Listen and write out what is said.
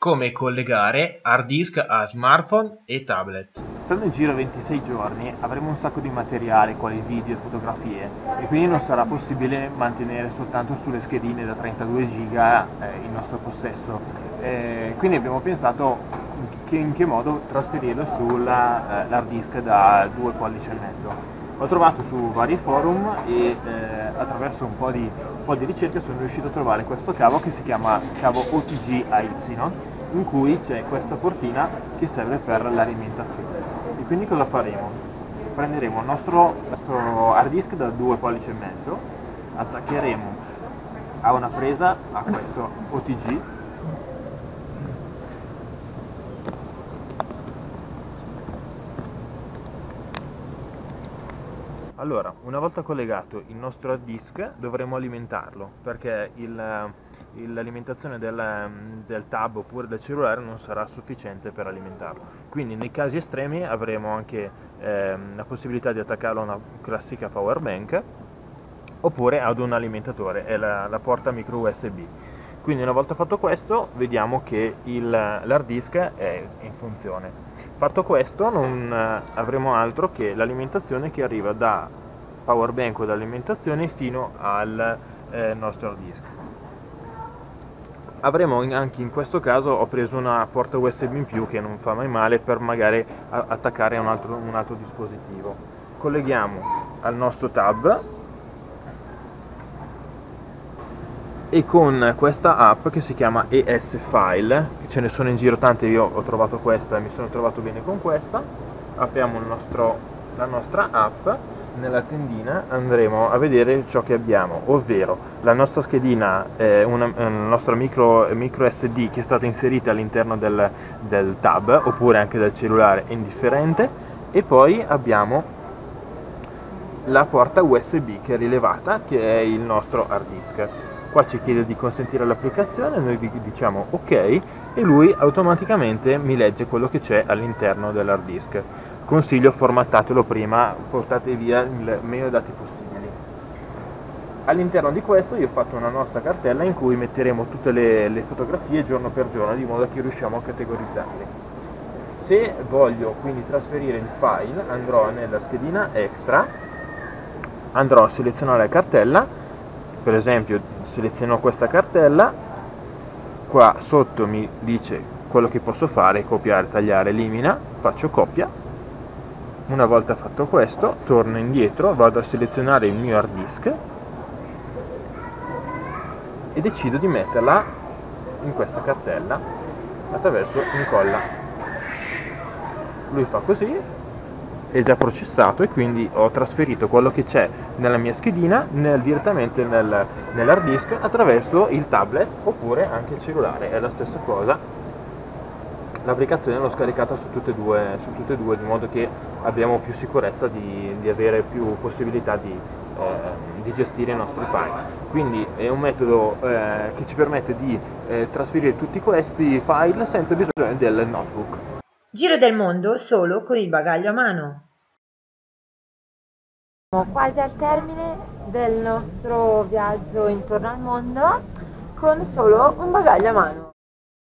Come collegare hard disk a smartphone e tablet. Stando in giro 26 giorni avremo un sacco di materiale quali video e fotografie e quindi non sarà possibile mantenere soltanto sulle schedine da 32 giga eh, il nostro possesso. Eh, quindi abbiamo pensato che in che modo trasferirlo sull'hard eh, disk da 2 pollici e mezzo. Ho trovato su vari forum e eh, attraverso un po, di, po' di ricerche sono riuscito a trovare questo cavo che si chiama cavo OTG AY in cui c'è questa portina che serve per l'alimentazione. E quindi cosa faremo? Prenderemo il nostro, nostro hard disk da 2 pollici e mezzo, attaccheremo a una presa a questo OTG Allora, una volta collegato il nostro hard disk dovremo alimentarlo perché l'alimentazione del, del, tab oppure del cellulare non sarà sufficiente per alimentarlo. Quindi nei casi estremi avremo anche eh, la possibilità di attaccarlo a una classica power bank oppure ad un alimentatore, è la, la porta micro USB. Quindi una volta fatto questo vediamo che l'hard disk è in funzione. Fatto questo non eh, avremo altro che l'alimentazione che arriva da power bank o da alimentazione fino al eh, nostro hard disk. Avremo anche in questo caso ho preso una porta USB in più che non fa mai male per magari attaccare un altro, un altro dispositivo. Colleghiamo al nostro tab e con questa app che si chiama ES File, ce ne sono in giro tante, io ho trovato questa e mi sono trovato bene con questa, apriamo nostro, la nostra app, nella tendina andremo a vedere ciò che abbiamo, ovvero la nostra schedina, eh, una, una nostra micro, micro, SD che è stata inserita all'interno del, del tab oppure anche del cellulare indifferente. E poi abbiamo la porta USB che è rilevata che è il nostro hard disk qua ci chiede di consentire l'applicazione, noi diciamo ok e lui automaticamente mi legge quello che c'è all'interno dell'hard disk. Consiglio formattatelo prima, portate via il meno dati possibili. All'interno di questo io ho fatto una nostra cartella in cui metteremo tutte le, le fotografie giorno per giorno di modo che riusciamo a categorizzarle. Se voglio quindi trasferire il file andrò nella schedina extra, andrò a selezionare la cartella, per esempio seleziono questa cartella. Qua sotto mi dice quello che posso fare copiare, tagliare, elimina faccio copia. Una volta fatto questo torno indietro vado a selezionare il mio hard disk e decido di metterla in questa cartella attraverso incolla lui fa così è già processato e quindi ho trasferito quello che c'è nella mia schedina nel, direttamente nel, nell'hard disk attraverso il tablet oppure anche il cellulare, è la stessa cosa. L'applicazione l'ho scaricata su tutte, due, su tutte e due, di modo che abbiamo più sicurezza di, di avere più possibilità di, eh, di, gestire i nostri file. Quindi è un metodo eh, che ci permette di eh, trasferire tutti questi file senza bisogno del notebook. Giro del mondo solo con il bagaglio a mano. Siamo quasi al termine del nostro viaggio intorno al mondo con solo un bagaglio a mano.